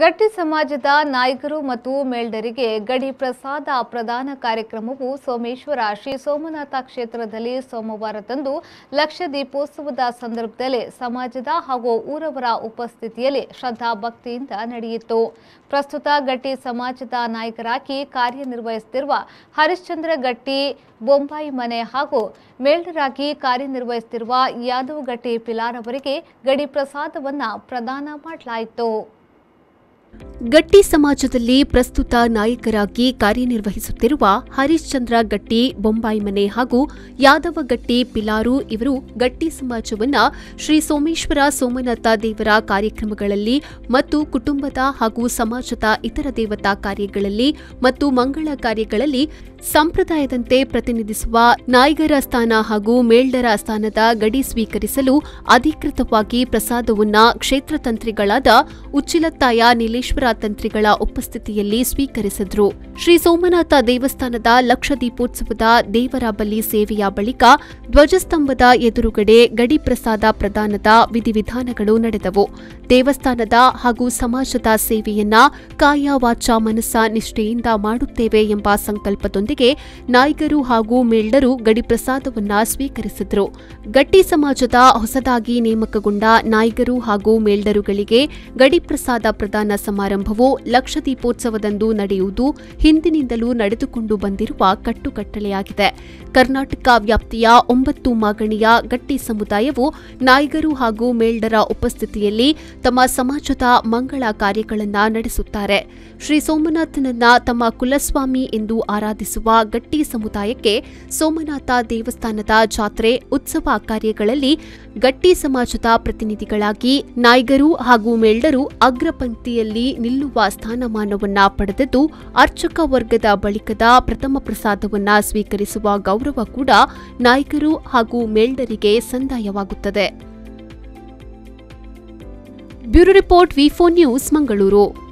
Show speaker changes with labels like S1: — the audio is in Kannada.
S1: ಗಟ್ಟಿ ಸಮಾಜದ ನಾಯಕರು ಮತ್ತು ಮೇಲ್ಡರಿಗೆ ಗಡಿ ಪ್ರಸಾದ ಪ್ರದಾನ ಕಾರ್ಯಕ್ರಮವು ಸೋಮೇಶ್ವರ ಶ್ರೀ ಸೋಮನಾಥ ಕ್ಷೇತ್ರದಲ್ಲಿ ಸೋಮವಾರದಂದು ಲಕ್ಷ ದೀಪೋತ್ಸವದ ಸಂದರ್ಭದಲ್ಲಿ ಸಮಾಜದ ಹಾಗೂ ಊರವರ ಉಪಸ್ಥಿತಿಯಲ್ಲಿ ಶ್ರದ್ಧಾ ಭಕ್ತಿಯಿಂದ ನಡೆಯಿತು. ಪ್ರಸ್ತುತ ಗಟ್ಟಿ ಸಮಾಜದ ನಾಯಕರಾಗಿ ಕಾರ್ಯನಿರ್ವಹಿಸುತ್ತಿರುವ ಹರಿಶ್ಚಂದ್ರ ಗಟ್ಟಿ, ಬೊಂಬಾಯಿ ಮನೆ ಹಾಗೂ ಮೇಲ್ಡರಾಗಿ ಕಾರ್ಯನಿರ್ವಹಿಸುತ್ತಿರುವ ಯಾದವ್ ಗಟ್ಟಿ ಪಿಲಾರ್ ಅವರಿಗೆ ಗಡಿ ಪ್ರಸಾದವನ್ನು ಪ್ರದಾನ ಮಾಡಲಾಯಿತು.
S2: ಗಟ್ಟಿ ಸಮಾಜದಲ್ಲಿ ಪ್ರಸ್ತುತ ನಾಯಕರಾಗಿ ಕಾರ್ಯನಿರ್ವಹಿಸುತ್ತಿರುವ ಹರಿಶ್ಚಂದ್ರ ಗಟ್ಟಿ, ಬೊಂಬಾಯಿ ಮನೆ ಹಾಗೂ ಯಾದವ ಗಟ್ಟಿ, ಪಿಲಾರು ಇವರು ಗಟ್ಟಿ ಸಮಾಜವನ್ನ ಶ್ರೀ ಸೋಮೇಶ್ವರ ಸೋಮನಾಥ ದೇವರ ಕಾರ್ಯಕ್ರಮಗಳಲ್ಲಿ ಮತ್ತು ಕುಟುಂಬದ ಹಾಗೂ ಸಮಾಜದ ಇತರ ದೇವತಾ ಕಾರ್ಯಗಳಲ್ಲಿ ಮತ್ತು ಮಂಗಳ ಕಾರ್ಯಗಳಲ್ಲಿ ಸಂಪ್ರದಾಯದಂತೆ ಪ್ರತಿನಿಧಿಸುವ ನಾಯಿಗರ ಸ್ಥಾನ ಹಾಗೂ ಮೇಲ್ಡರ ಸ್ಥಾನದ ಗಡಿ ಸ್ವೀಕರಿಸಲು ಅಧಿಕೃತವಾಗಿ ಪ್ರಸಾದವನ್ನ ಕ್ಷೇತ್ರ ತಂತ್ರಿಗಳಾದ ಉಚ್ಚಿಲತ್ತಾಯ ನೀಲೇಶ್ವರ ತಂತ್ರಿಗಳ ಉಪಸ್ಥಿತಿಯಲ್ಲಿ ಸ್ವೀಕರಿಸಿದ್ರು. ಶ್ರೀ ಸೋಮನಾಥ ದೇವಸ್ಥಾನದ ಲಕ್ಷ ದೀಪೋತ್ಸವದ ದೇವರ ಬಲಿ ಸೇವೆಯ ಬಳಿಕ ಧ್ವಜಸ್ತಂಭದ ಎದುರುಗಡೆ ಗಡಿ ಪ್ರಸಾದ ಪ್ರದಾನದ ವಿಧಿವಿಧಾನಗಳು ನಡೆದವು. ದೇವಸ್ಥಾನದ ಹಾಗೂ ಸಮಾಜದ ಸೇವೆಯನ್ನ ಕಾಯ ವಾಚ ಮನಸ್ಸ ನಿಷ್ಠೆಯಿಂದ ಮಾಡುತ್ತೇವೆ ಎಂಬ ಸಂಕಲ್ಪದೊಂದಿಗೆ ನಾಯ್ಗರು ಹಾಗೂ ಮೇಲ್ಡರು ಗಡಿ ಪ್ರಸಾದವನ್ನ ಸ್ವೀಕರಿಸಿದ್ರು. ಗಟ್ಟಿ ಸಮಾಜದ ಹೊಸದಾಗಿ ನೇಮಕಗೊಂಡ ನಾಯ್ಗರು ಹಾಗೂ ಮೇಲ್ಡರುಗಳಿಗೆ ಗಡಿ ಪ್ರಸಾದ ಪ್ರದಾನ ಸಮಾರಂಭವು ಲಕ್ಷದೀಪೋತ್ಸವದಂದು ನಡೆಯುವುದು ಹಿಂದಿನಿಂದಲೂ ನಡೆದುಕೊಂಡು ಬಂದಿರುವ ಕಟ್ಟುಕಟ್ಟಳೆಯಾಗಿದೆ ಕರ್ನಾಟಕ ವ್ಯಾಪ್ತಿಯ ಒಂಬತ್ತು ಮಾಗಣಿಯ ಗಟ್ಟಿ ಸಮುದಾಯವು ನಾಯ್ಗರು ಹಾಗೂ ಮೇಲ್ಡರ ಉಪಸ್ಥಿತಿಯಲ್ಲಿ ತಮ್ಮ ಸಮಾಜದ ಮಂಗಳ ಕಾರ್ಯಗಳನ್ನು ನಡೆಸುತ್ತಾರೆ. ಶ್ರೀ ಸೋಮನಾಥನನ್ನ ತಮ್ಮ ಕುಲಸ್ವಾಮಿ ಎಂದು ಆರಾಧಿಸುವ ಗಟ್ಟಿ ಸಮುದಾಯಕ್ಕೆ ಸೋಮನಾಥ ದೇವಸ್ಥಾನದ ಜಾತ್ರೆ, ಉತ್ಸವ ಕಾರ್ಯಗಳಲ್ಲಿ ಗಟ್ಟಿ ಸಮಾಜದ ಪ್ರತಿನಿಧಿಗಳಾಗಿ ನಾಯ್ಗರು ಹಾಗೂ ಮೇಲ್ಡರು ಅಗ್ರಪಂಕ್ತಿಯಲ್ಲಿ ನಿಲ್ಲುವ ಸ್ಥಾನಮಾನವನ್ನ ಪಡೆದದ್ದು, ಅರ್ಚಕ ವರ್ಗದ ಬಳಿಕದ ಪ್ರಥಮ ಪ್ರಸಾದವನ್ನ ಸ್ವೀಕರಿಸುವ ಗೌರವ ಕೂಡ ನಾಯ್ಗರು ಹಾಗೂ ಮೇಲ್ಡರಿಗೆ ಸಂದಾಯವಾಗುತ್ತದೆ. ಬ್ಯೂರೋ ರಿಪೋರ್ಟ್ ವಿಫೋ ನ್ಯೂಸ್, ಮಂಗಳೂರು.